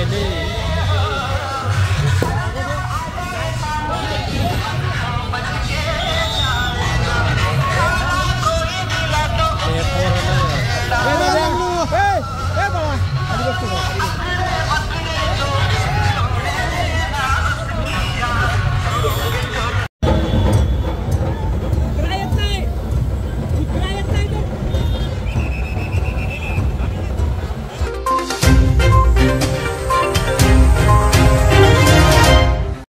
Friday.